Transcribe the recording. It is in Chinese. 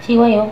喜欢哟。